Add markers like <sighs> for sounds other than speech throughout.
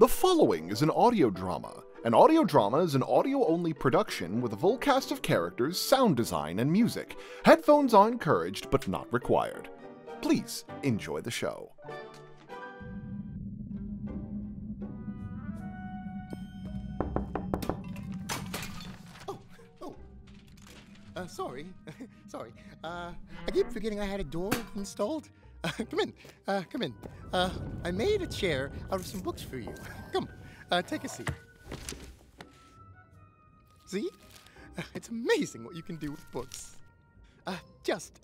The following is an audio drama. An audio drama is an audio only production with a full cast of characters, sound design, and music. Headphones are encouraged but not required. Please enjoy the show. Oh, oh. Uh, sorry. <laughs> sorry. Uh, I keep forgetting I had a door installed. Uh, come in. Uh, come in. Uh, I made a chair out of some books for you. <laughs> Come, uh, take a seat. See? Uh, It's amazing what you can do with books. Just,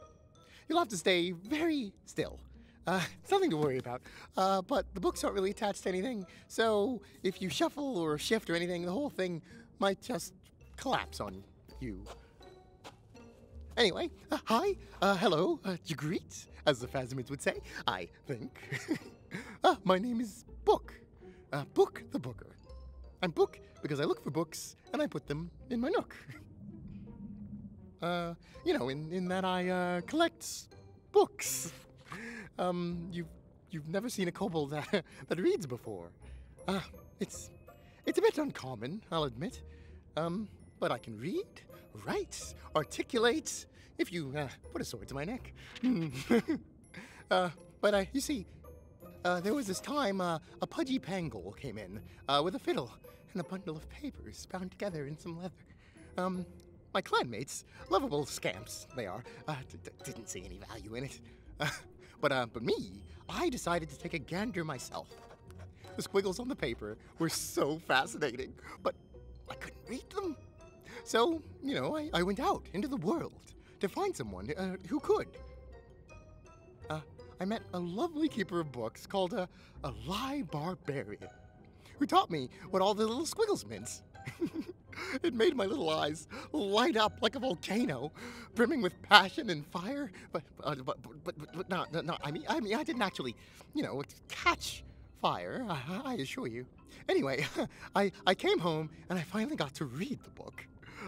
you'll have to stay very still. <laughs> It's nothing to worry about. But the books aren't really attached to anything, so if you shuffle or shift or anything, the whole thing might just collapse on you. Anyway, hi, hello, uh, Jagreet, as the Phasmids would say, I think. uh, <laughs> my name is Book. Uh, Book the Booker. I'm Book because I look for books and I put them in my nook. <laughs> uh, you know, in, in that I uh, collect books. <laughs> Um, you've you've never seen a kobold that, that reads before. Uh, it's it's a bit uncommon, I'll admit. Um, but I can read, write, articulate. If you uh, put a sword to my neck. <laughs> uh, but uh, you see, uh, there was this time uh, a pudgy pangol came in uh, with a fiddle and a bundle of papers bound together in some leather. Um, my clanmates, lovable scamps they are, didn't see any value in it. But but me, I decided to take a gander myself. The squiggles on the paper were so fascinating, but I couldn't read them. So, you know, I, I went out into the world to find someone uh, who could. Uh, I met a lovely keeper of books called uh, a Lie Barbarian, who taught me what all the little squiggles meant. <laughs> it made my little eyes light up like a volcano, brimming with passion and fire. But, uh, but, but, but, but no, no, no, I mean, I mean, I didn't actually, you know, catch fire. I, I assure you. Anyway, <laughs> I, I came home and I finally got to read the book.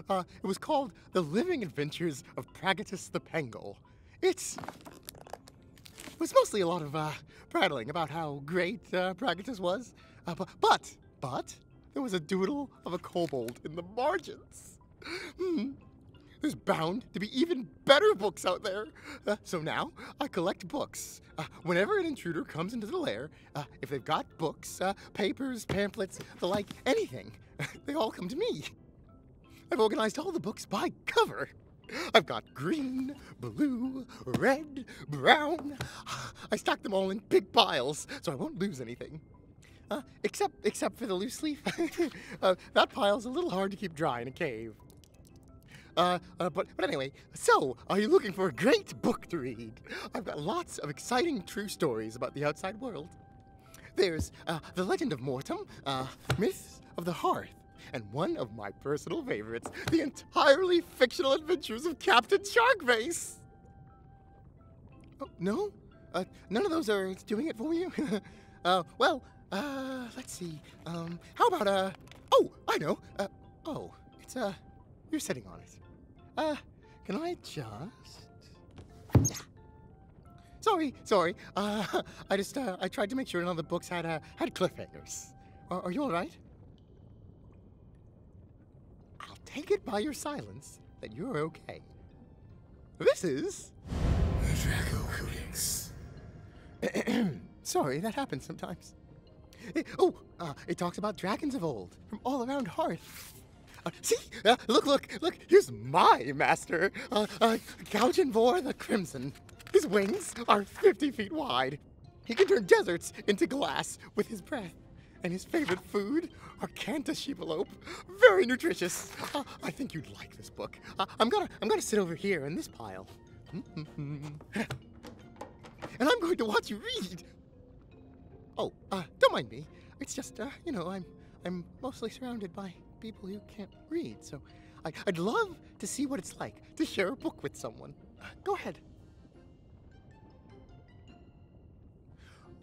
Uh, it was called The Living Adventures of Pragatus the Pangol. It's it was mostly a lot of uh, prattling about how great uh, Pragatus was, uh, but, but but there was a doodle of a kobold in the margins. Hmm. There's bound to be even better books out there. Uh, so now I collect books. Uh, whenever an intruder comes into the lair, uh, if they've got books, uh, papers, pamphlets, the like, anything, <laughs> they all come to me. I've organized all the books by cover. I've got green, blue, red, brown. <sighs> I stack them all in big piles so I won't lose anything. Uh, except, except for the loose leaf. <laughs> uh, that pile's a little hard to keep dry in a cave. Uh, uh, but, but anyway, so are you looking for a great book to read? I've got lots of exciting true stories about the outside world. There's uh, The Legend of Mortem, uh, Myths of the Hearth, and one of my personal favorites, the entirely fictional adventures of Captain Sharkface. Oh, no? Uh, none of those are doing it for you? <laughs> uh, well, uh, let's see. Um, how about, uh, oh, I know. Uh, oh, it's, uh, you're sitting on it. Uh, can I just. Sorry, sorry. Uh, <laughs> I just, uh, I tried to make sure none of the books had, uh, had cliffhangers. Are, you alright? I'll take it by your silence that you're okay. This is. Draco Codex. <clears throat> Sorry, that happens sometimes. Eh, oh, uh, it talks about dragons of old from all around Hearth. Uh, see, uh, look, look, look. Here's my master, uh, uh, the Crimson. His wings are 50 feet wide. He can turn deserts into glass with his breath. And his favorite food, Arcanta sheepalope, very nutritious. Uh, I think you'd like this book. Uh, I'm gonna, I'm gonna sit over here in this pile. <laughs> and I'm going to watch you read. Oh, uh, don't mind me. It's just, uh, you know, I'm, I'm mostly surrounded by people who can't read, so I, I'd love to see what it's like to share a book with someone. Go ahead.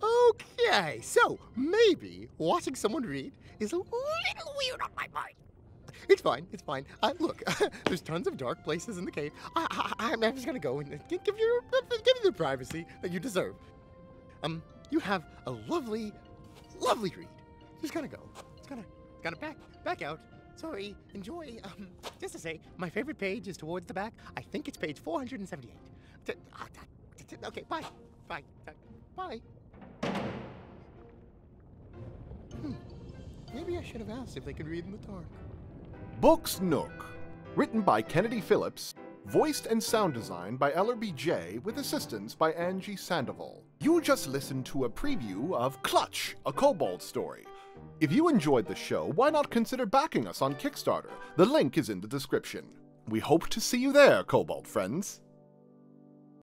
Okay, so maybe watching someone read is a little weird on my mind. It's fine. It's fine. Uh, look, <laughs> there's tons of dark places in the cave. I, I, I'm just gonna go and gi- give you give you the privacy that you deserve. Um, you have a lovely, lovely read. just gonna go. It's gonna, gonna back, back out. Sorry, enjoy. Um, just to say, my favorite page is towards the back. I think it's page 478. T- ah, t- t- Okay, bye. Bye. Bye. Maybe I should have asked if they could read in the dark. Books Nook. Written by Kennedy Phillips. Voiced and sound designed by Elerby J. with assistance by Angie Sandoval. You just listened to a preview of Clutch, a Kobold story. If you enjoyed the show, why not consider backing us on Kickstarter? The link is in the description. We hope to see you there, Kobold friends.